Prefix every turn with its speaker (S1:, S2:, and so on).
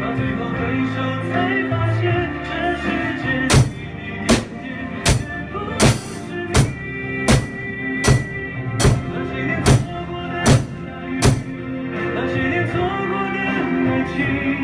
S1: 到最后回首才发现这世界滴滴点点全部都你那些年错过的大雨那些年错过的爱情。